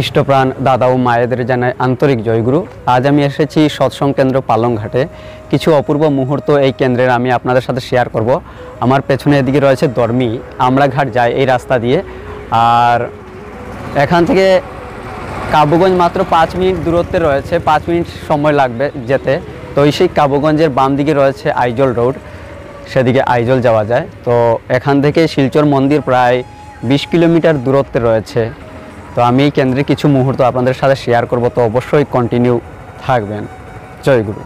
ইষ্টপ্রাণ দাদা ও মায়েদের জানাই আন্তরিক জয়গুরু। আজ আমি এসেছি সৎসং কেন্দ্র পালংঘাটে। কিছু অপূর্ব মুহূর্ত এই কেন্দ্রের আমি আপনাদের সাথে শেয়ার করব। আমার পেছনে এদিকে রয়েছে দর্মি। আমরাঘাট যায় এই রাস্তা দিয়ে। আর এখান থেকে কাবুগঞ্জ মাত্র পাঁচ মিনিট দূরত্বে রয়েছে। পাঁচ মিনিট সময় লাগবে যেতে। তো এই সেই কাবুগঞ্জের বাম দিকে রয়েছে আইজল রোড। সেদিকে আইজল যাওয়া যায়। তো এখান থেকে শিলচর মন্দির প্রায় বিশ কিলোমিটার দূরত্বে রয়েছে। তো আমি কেন্দ্রে কিছু মুহূর্ত আপনাদের সাথে শেয়ার করব, তো অবশ্যই কন্টিনিউ থাকবেন। জয় গুরু।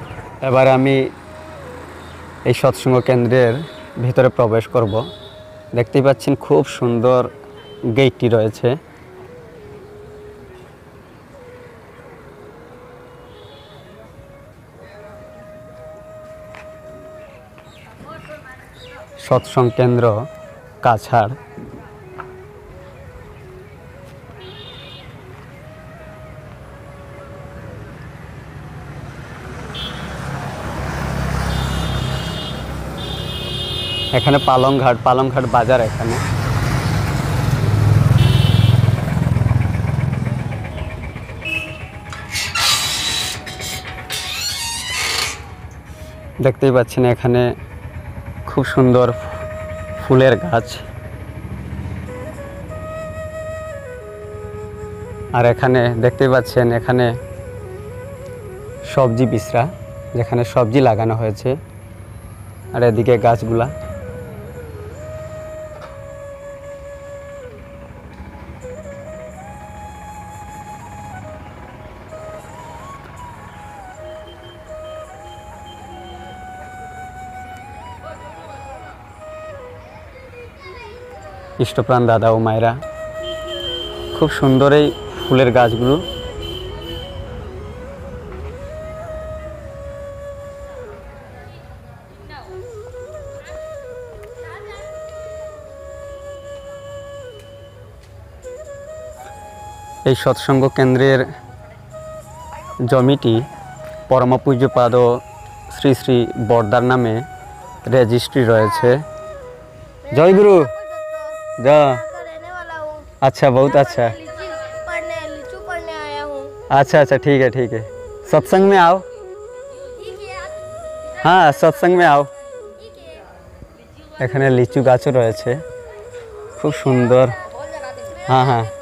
এবার আমি এই সৎসঙ্গ কেন্দ্রের ভিতরে প্রবেশ করব। দেখতেই পাচ্ছেন খুব সুন্দর গেটটি রয়েছে। সৎসঙ্গ কেন্দ্র কাছাড়। এখানে পালংঘাট পালংঘাট বাজার এখানে। দেখতেই পাচ্ছেন এখানে খুব সুন্দর ফুলের গাছ। আর এখানে দেখতেই পাচ্ছেন এখানে সবজি বিচরা যেখানে সবজি লাগানো হয়েছে। আর এদিকে গাছগুলা। ইষ্টপ্রাণ দাদা ও মায়েরা, খুব সুন্দর এই ফুলের গাছগুলো। এই সৎসঙ্গ কেন্দ্রের জমিটি পরম পূজ্যপাদ শ্রী শ্রী বর্দার নামে রেজিস্ট্রি রয়েছে। জয় গুরু! अच्छा बहुत अच्छा। अच्छा अच्छा ठीक है ठीक है। सत्संग में आओ। हाँ सत्संग में आओ। एखे लीचू गाचो रहे खूब सुंदर। हाँ हाँ।